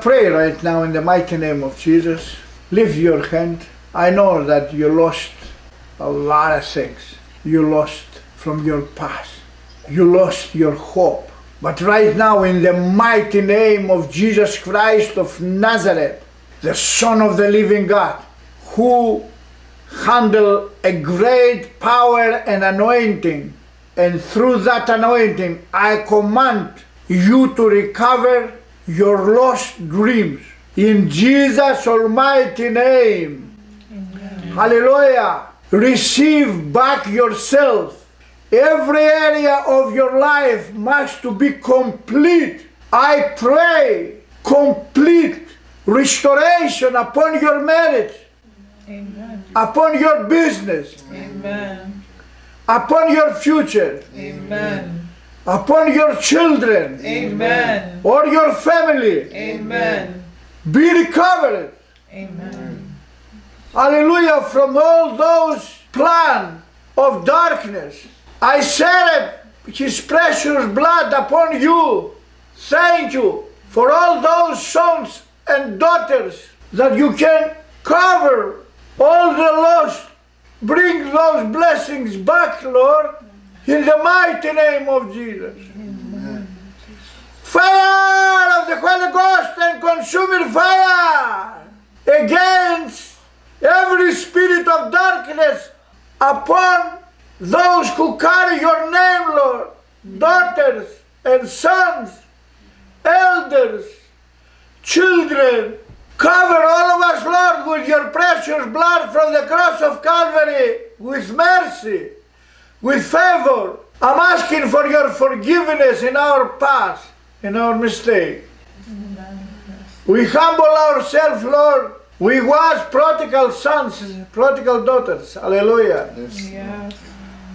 pray right now in the mighty name of Jesus. Lift your hand. I know that you lost a lot of things. You lost from your past. You lost your hope. But right now, in the mighty name of Jesus Christ of Nazareth, the Son of the living God, who handle a great power and anointing, and through that anointing, I command you to recover your lost dreams. In Jesus' almighty name. Hallelujah. Receive back yourself. Every area of your life must to be complete. I pray complete restoration upon your marriage, Amen. upon your business, Amen. upon your future, Amen. Upon your children Amen. or your family. Amen. Be recovered. Amen. Hallelujah. From all those plans of darkness. I said his precious blood upon you. Thank you for all those sons and daughters that you can cover all the lost. Bring those blessings back, Lord, in the mighty name of Jesus. Fire of the Holy Ghost and consuming fire against every spirit of darkness upon those who carry your name, Lord, daughters and sons, elders, children. Cover all of us, Lord, with your precious blood from the cross of Calvary, with mercy, with favor. I'm asking for your forgiveness in our past, in our mistake. We humble ourselves, Lord. We was prodigal sons, prodigal daughters. Hallelujah. Yes.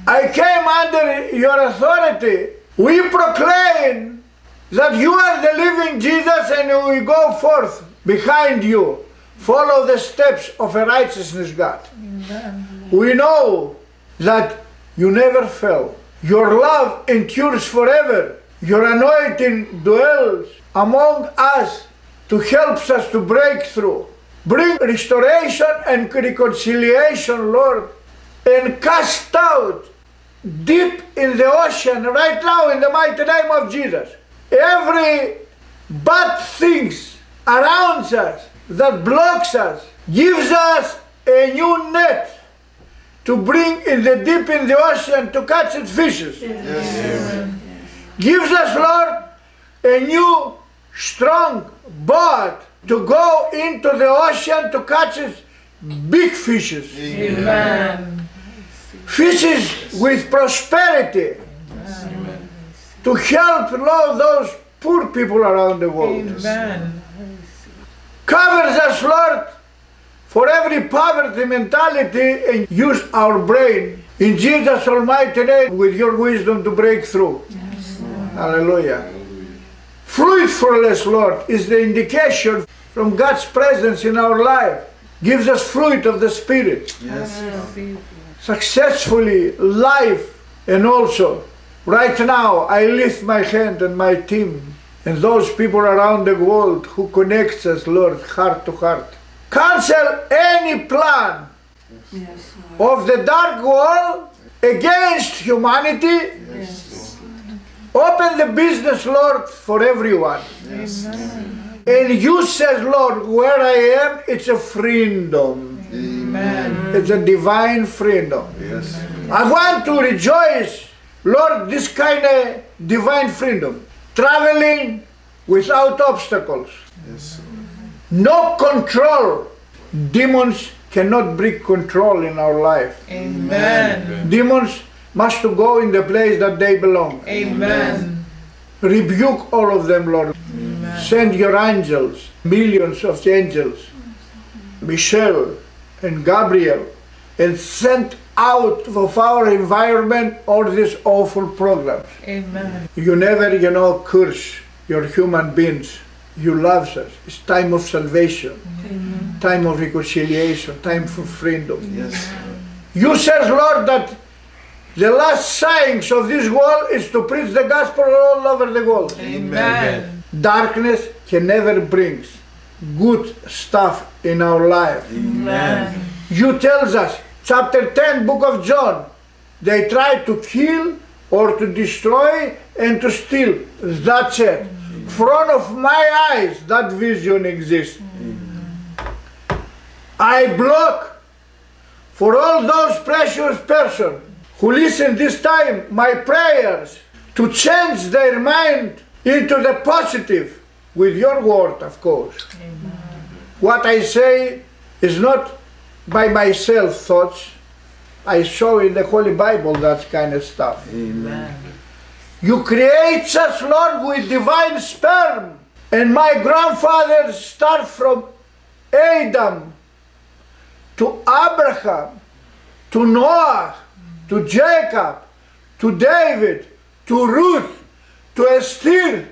I came under your authority. We proclaim that you are the living Jesus and we go forth behind you. Follow the steps of a righteousness God. Amen. We know that you never fail. Your love endures forever. Your anointing dwells among us to help us to break through. Bring restoration and reconciliation, Lord, and cast out deep in the ocean right now in the mighty name of Jesus. Every bad things around us that blocks us gives us a new net to bring in the deep in the ocean to catch its fishes. Gives us, Lord, a new strong boat to go into the ocean to catch its big fishes. Amen. Fishes with prosperity Amen. to help Lord those poor people around the world. Amen. Covers us, Lord, for every poverty mentality and use our brain in Jesus' almighty name with your wisdom to break through. Hallelujah. Fruitfulness, Lord, is the indication from God's presence in our life. Gives us fruit of the Spirit. Yes. Successfully, life, and also, right now, I lift my hand and my team and those people around the world who connects us, Lord, heart to heart. Cancel any plan Yes, of the dark world against humanity. Open the business, Lord, for everyone. And you says, Lord, where I am, it's a freedom. Amen. It's a divine freedom. Yes. I want to rejoice, Lord, this kind of divine freedom. Traveling without obstacles. Yes. No control. Demons cannot bring control in our life. Amen. Demons must go in the place that they belong. Amen. Rebuke all of them, Lord. Amen. Send your angels, millions of angels, Michelle and Gabriel, and send out of our environment all these awful programs. Amen. You never, you know, curse your human beings. You love us. It's time of salvation, time of reconciliation, time for freedom. Yes. You says, Lord, that the last signs of this world is to preach the gospel all over the world. Amen. Darkness can never bring good stuff in our life. Amen. You tells us, chapter 10, book of John, they try to kill or to destroy and to steal. That's it. Front of my eyes, that vision exists. I block for all those precious persons who listen this time my prayers to change their mind into the positive with your word, of course. What I say is not by myself thoughts. I show in the Holy Bible that kind of stuff. Amen. You create us, Lord, with divine sperm. And my grandfather start from Adam to Abraham to Noah to Jacob to David to Ruth to Esther.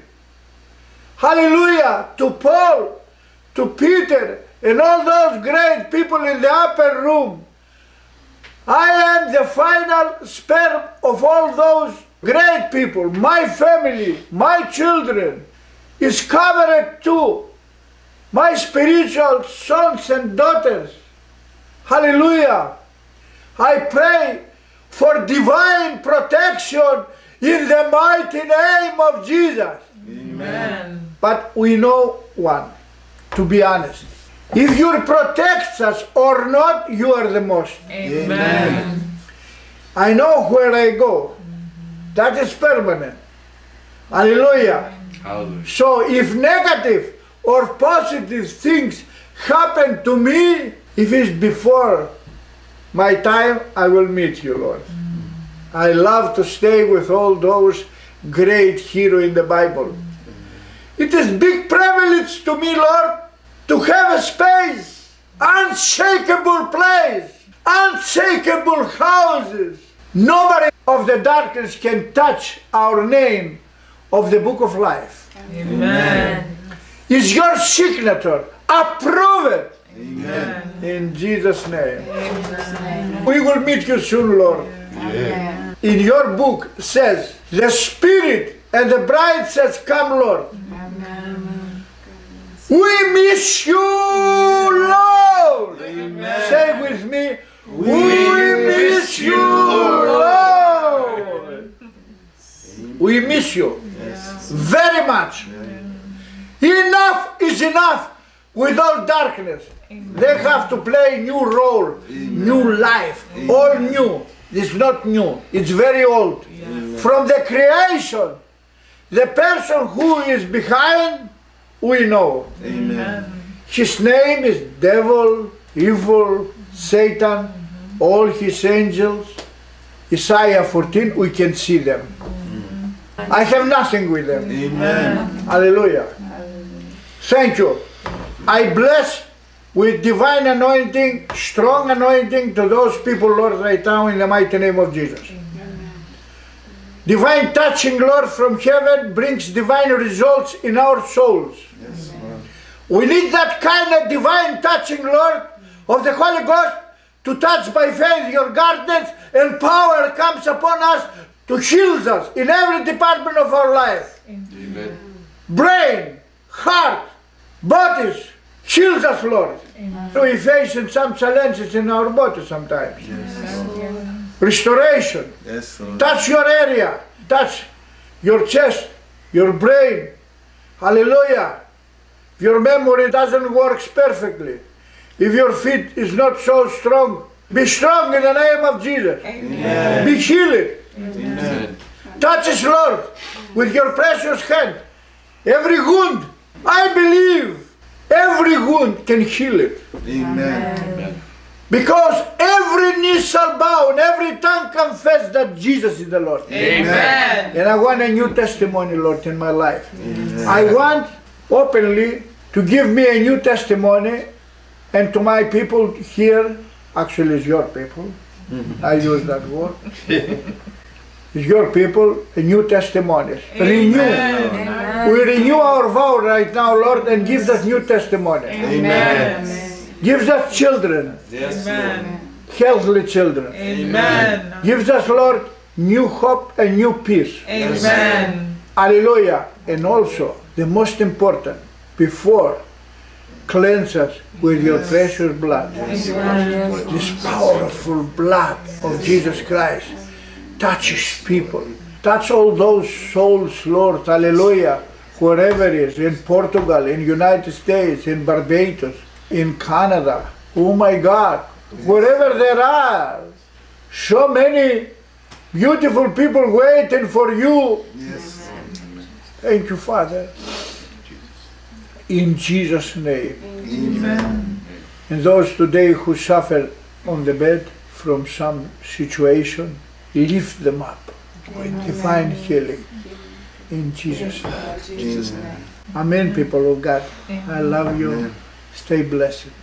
Hallelujah. To Paul to Peter and all those great people in the upper room. I am the final sperm of all those great people. My family, my children is covered too. My spiritual sons and daughters. Hallelujah. I pray for divine protection in the mighty name of Jesus. Amen. But we know one, to be honest. If you protect us or not, you are the most. Amen. I know where I go. That is permanent. Hallelujah. Hallelujah. So if negative or positive things happen to me, if it's before my time, I will meet you, Lord. I love to stay with all those great heroes in the Bible. It is big privilege to me, Lord, to have a space, unshakable place, unshakable houses. Nobody of the darkness can touch our name of the book of life. Amen. It's your signature. Approve it Amen. in Jesus' name. We will meet you soon, Lord. Yeah. In your book says, the Spirit and the bride says, Come, Lord. Amen. We miss you, Lord. Say with me, we miss you, Lord. We miss you very much. Enough is enough with all darkness. They have to play new role, new life, all new. It's not new, it's very old. From the creation, the person who is behind, we know. Amen. His name is devil, evil, Satan, all his angels. Isaiah 14, we can see them. I have nothing with them. Amen. Hallelujah. Thank you. I bless with divine anointing, strong anointing to those people, Lord, right now in the mighty name of Jesus. Divine touching, Lord, from heaven brings divine results in our souls. Yes. We need that kind of divine touching, Lord, of the Holy Ghost to touch by faith your gardens and power comes upon us to shield us in every department of our life. Amen. Brain, heart, bodies, shield us, Lord. So we face some challenges in our body sometimes. Yes, Lord. Restoration, Yes, Lord. touch your area, touch your chest, your brain. Hallelujah. If your memory doesn't work perfectly, if your feet is not so strong, be strong in the name of Jesus. Amen. Be healed. Amen. Touch us, Lord, with your precious hand. Every wound, I believe, every wound can heal it. Amen. Because every knee shall bow and every tongue confess that Jesus is the Lord. Amen. And I want a new testimony, Lord, in my life. I want openly to give me a new testimony and to my people here, actually it's your people, mm-hmm. I use that word. it's your people, a new testimony. Renew. Amen. We renew our vow right now, Lord, and give us new testimony. Amen. Gives us children, Yes, Amen. healthy children. Amen. Gives us, Lord, new hope and new peace. Amen. Hallelujah. And also, the most important, before. Cleanse us with your precious blood. This powerful blood of Jesus Christ touches people. Touch all those souls, Lord, hallelujah, wherever it is, in Portugal, in United States, in Barbados, in Canada. Oh my God, wherever there are so many beautiful people waiting for you. Yes. Thank you, Father. In Jesus' name. Amen. And those today who suffer on the bed from some situation, lift them up with divine healing. In Jesus' name. Jesus' name. Amen, people of God. I love you. Stay blessed.